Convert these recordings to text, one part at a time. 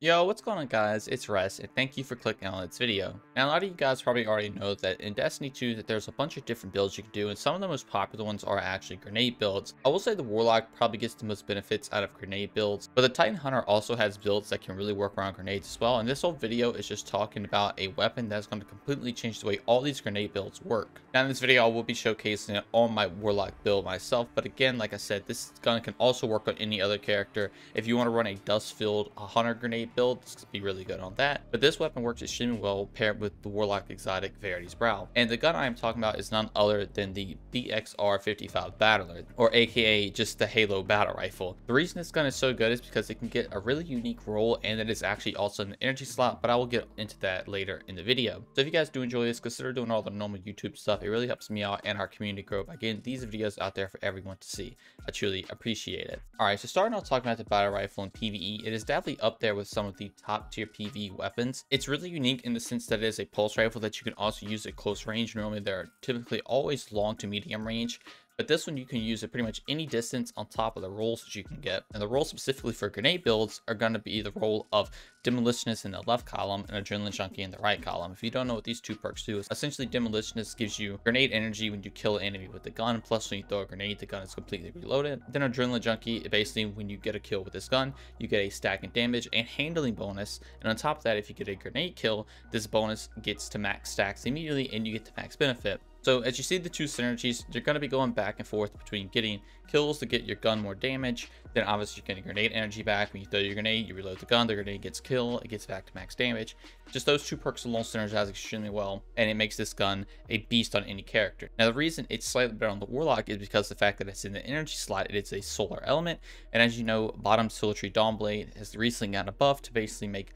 Yo, what's going on guys? It's Res, and thank you for clicking on this video. Now, a lot of you guys probably already know that in Destiny 2 that there's a bunch of different builds you can do, and some of the most popular ones are actually grenade builds. I will say the Warlock probably gets the most benefits out of grenade builds, but the Titan Hunter also has builds that can really work around grenades as well, and this whole video is just talking about a weapon that's going to completely change the way all these grenade builds work. Now, in this video, I will be showcasing it on my Warlock build myself, but again, like I said, this gun can also work on any other character. If you want to run a Duskfield Hunter grenade build, this could be really good on that. But this weapon works extremely well paired with the Warlock Exotic Verity's Brow. And the gun I am talking about is none other than the BXR-55 Battler, or aka just the Halo Battle Rifle. The reason this gun is so good is because it can get a really unique roll and it is actually also an energy slot, but I will get into that later in the video. So if you guys do enjoy this, consider doing all the normal YouTube stuff. It really helps me out and our community grow by getting these videos out there for everyone to see. I truly appreciate it. Alright, so starting off talking about the battle rifle in PvE, it is definitely up there with some of the top tier PvE weapons. It's really unique in the sense that it is a pulse rifle that you can also use at close range. Normally they're typically always long to medium range, but this one you can use at pretty much any distance on top of the rolls that you can get. And the rolls specifically for grenade builds are going to be the roll of Demolitionist in the left column and Adrenaline Junkie in the right column. If you don't know what these two perks do, essentially Demolitionist gives you grenade energy when you kill an enemy with the gun, plus when you throw a grenade, the gun is completely reloaded. Then Adrenaline Junkie, basically when you get a kill with this gun, you get a stacking damage and handling bonus. And on top of that, if you get a grenade kill, this bonus gets to max stacks immediately and you get the max benefit. So as you see the two synergies, you're going to be going back and forth between getting kills to get your gun more damage. Then obviously you're getting grenade energy back. When you throw your grenade, you reload the gun, the grenade gets kill, it gets back to max damage. Just those two perks alone synergize extremely well, and it makes this gun a beast on any character. Now the reason it's slightly better on the Warlock is because the fact that it's in the energy slot, it is a solar element. And as you know, bottom Tree Dawnblade has recently gotten a buff to basically make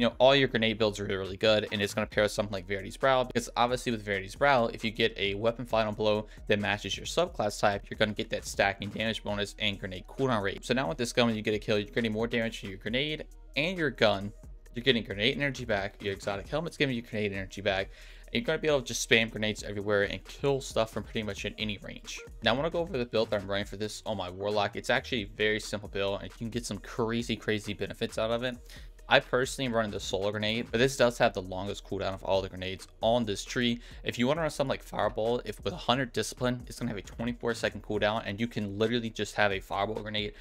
you know, all your grenade builds are really, really good, and it's going to pair with something like Verity's Brow, because obviously with Verity's Brow, if you get a weapon final blow that matches your subclass type, you're going to get that stacking damage bonus and grenade cooldown rate. So now with this gun, when you get a kill, you're getting more damage to your grenade and your gun. You're getting grenade energy back, your exotic helmet's giving you grenade energy back, you're going to be able to just spam grenades everywhere and kill stuff from pretty much in any range. Now I want to go over the build that I'm running for this on my Warlock. It's actually a very simple build and you can get some crazy, crazy benefits out of it. I personally running the solar grenade, but this does have the longest cooldown of all the grenades on this tree. If you want to run something like fireball, if with 100 discipline, it's going to have a 24 second cooldown and you can literally just have a fireball grenade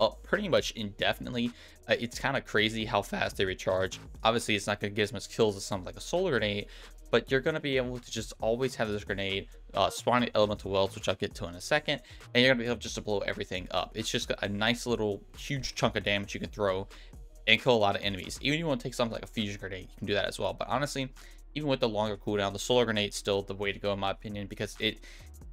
up pretty much indefinitely. Uh, it's kind of crazy how fast they recharge. Obviously, it's not going to get as much kills as something like a solar grenade, but you're going to be able to just always have this grenade uh, spawning elemental wells, which I'll get to in a second, and you're going to be able just to blow everything up. It's just a nice little huge chunk of damage you can throw, and kill a lot of enemies. Even if you want to take something like a fusion grenade, you can do that as well. But honestly, even with the longer cooldown, the solar grenade is still the way to go in my opinion because it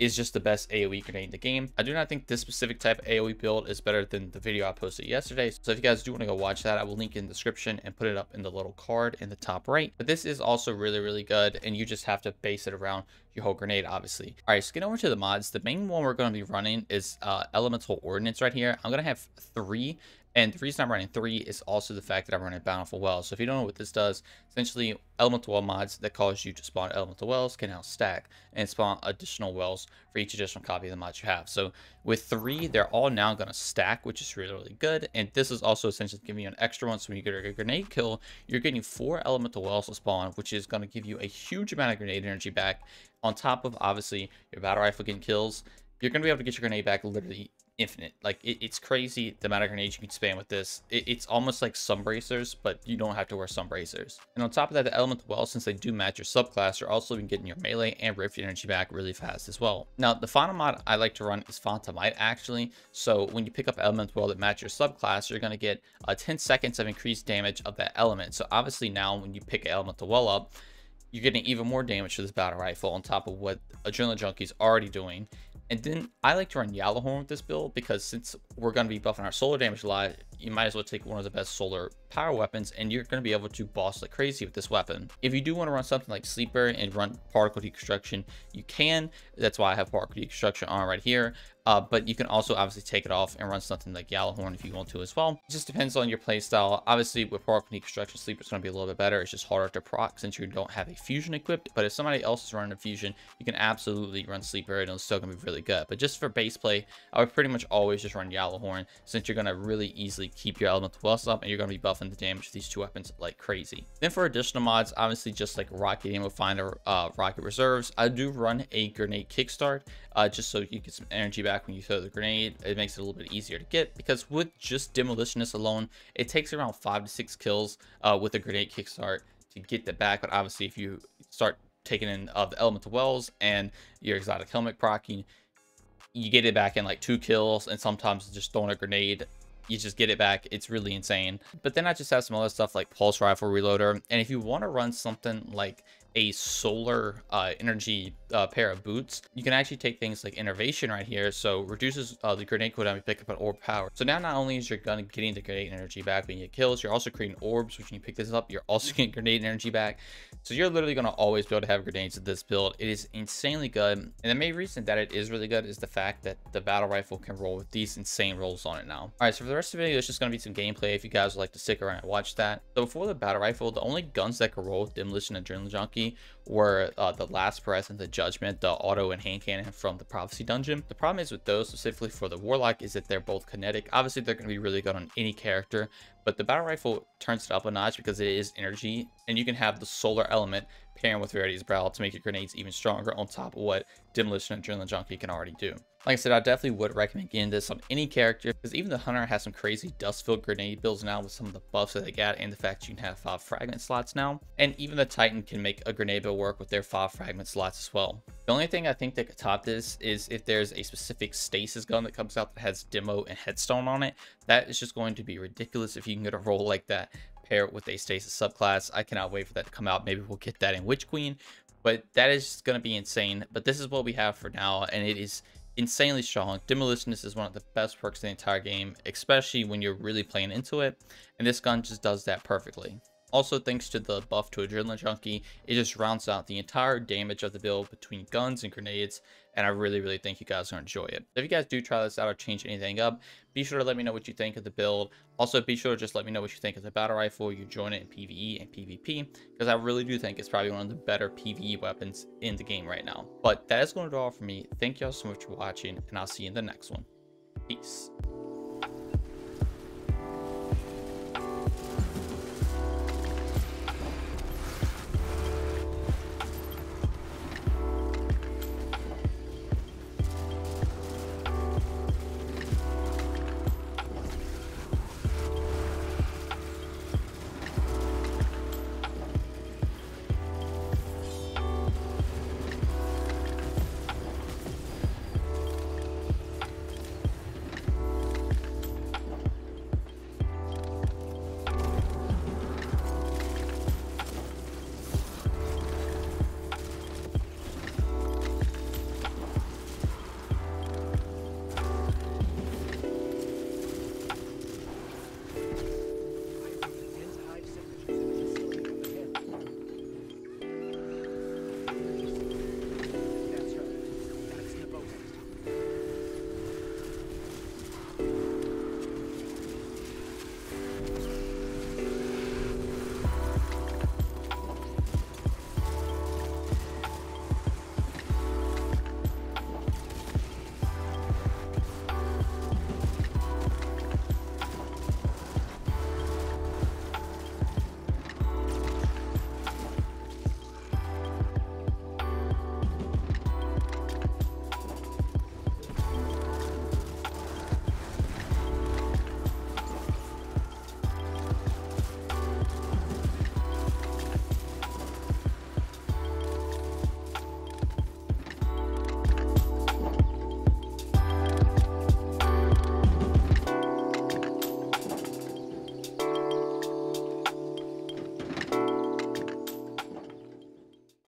is just the best AoE grenade in the game. I do not think this specific type of AoE build is better than the video I posted yesterday. So if you guys do want to go watch that, I will link in the description and put it up in the little card in the top right. But this is also really, really good. And you just have to base it around your whole grenade, obviously. All right, so get over to the mods. The main one we're going to be running is uh, Elemental Ordnance right here. I'm going to have three and the reason I'm running three is also the fact that I'm running Bountiful Wells. So if you don't know what this does, essentially elemental well mods that cause you to spawn elemental wells can now stack and spawn additional wells for each additional copy of the mod you have. So with three, they're all now going to stack, which is really, really good. And this is also essentially giving you an extra one. So when you get a grenade kill, you're getting four elemental wells to spawn, which is going to give you a huge amount of grenade energy back on top of obviously your battle rifle getting kills. You're going to be able to get your grenade back literally infinite. Like it, it's crazy the amount of grenades you can spam with this. It, it's almost like Sunbracers, but you don't have to wear Sunbracers. And on top of that, the elemental well, since they do match your subclass, you're also been getting your melee and rift energy back really fast as well. Now, the final mod I like to run is Font of Might actually. So when you pick up elemental well that match your subclass, you're going to get uh, 10 seconds of increased damage of that element. So obviously now when you pick elemental well up, you're getting even more damage to this battle rifle on top of what Adrenaline Junkie is already doing. And then I like to run Gjallarhorn with this build because since we're going to be buffing our solar damage a lot, you might as well take one of the best solar power weapons and you're going to be able to boss like crazy with this weapon. If you do want to run something like Sleeper and run Particle Deconstruction, you can. That's why I have Particle Deconstruction on right here. Uh, but you can also obviously take it off and run something like Gjallarhorn if you want to as well. It just depends on your playstyle. Obviously, with Particle Deconstruction, Sleeper is going to be a little bit better. It's just harder to proc since you don't have a Fusion equipped. But if somebody else is running a Fusion, you can absolutely run Sleeper and it's still going to be really good. But just for base play, I would pretty much always just run Gjallarhorn Gjallarhorn, since you're going to really easily keep your elemental wells up and you're going to be buffing the damage of these two weapons like crazy. Then for additional mods, obviously just like Rocket Ammo Finder, uh, Rocket Reserves, I do run a grenade kickstart uh, just so you get some energy back when you throw the grenade. It makes it a little bit easier to get because with just Demolitionist alone, it takes around five to six kills uh, with a grenade kickstart to get that back. But obviously, if you start taking in uh, the elemental wells and your exotic helmet procking, you get it back in like two kills and sometimes just throwing a grenade you just get it back. It's really insane. But then i just have some other stuff like pulse rifle reloader. And if you want to run something like a solar uh, energy uh, pair of boots, you can actually take things like innervation right here. So reduces uh, the grenade cooldown you pick up an orb power. So now not only is your gun getting the grenade energy back when you get kills, you're also creating orbs, which when you pick this up, you're also getting grenade energy back. So you're literally going to always be able to have grenades with this build. It is insanely good. And the main reason that it is really good is the fact that the battle rifle can roll with these insane rolls on it now. All right, so for the rest of the video, it's just going to be some gameplay if you guys would like to stick around and watch that. So before the battle rifle, the only guns that can roll with Demolition Adrenaline Junkie were uh, the Last Breath and the Judgment, the auto and hand cannon from the Prophecy Dungeon. The problem is with those, specifically for the Warlock, is that they're both kinetic. Obviously, they're going to be really good on any character, but the Battle Rifle turns it up a notch because it is energy, and you can have the solar element pairing with Verity's Brow to make your grenades even stronger on top of what Demolition and Adrenaline Junkie can already do. Like I said, I definitely would recommend getting this on any character because even the Hunter has some crazy Duskfield grenade builds now with some of the buffs that they got and the fact you can have five fragment slots now. And even the Titan can make a grenade build work with their five fragment slots as well. The only thing I think that could top this is if there's a specific stasis gun that comes out that has demo and headstone on it. That is just going to be ridiculous if you can get a roll like that pair it with a stasis subclass. I cannot wait for that to come out. Maybe we'll get that in Witch Queen, but that is going to be insane. But this is what we have for now, and it is insanely strong. Demolitionist is one of the best perks in the entire game, especially when you're really playing into it, and this gun just does that perfectly. Also, thanks to the buff to Adrenaline Junkie, it just rounds out the entire damage of the build between guns and grenades, and I really, really think you guys are going to enjoy it. If you guys do try this out or change anything up, be sure to let me know what you think of the build. Also, be sure to just let me know what you think of the battle rifle. You join it in PvE and PvP, because I really do think it's probably one of the better PvE weapons in the game right now. But that is going to do all for me. Thank y'all so much for watching, and I'll see you in the next one. Peace.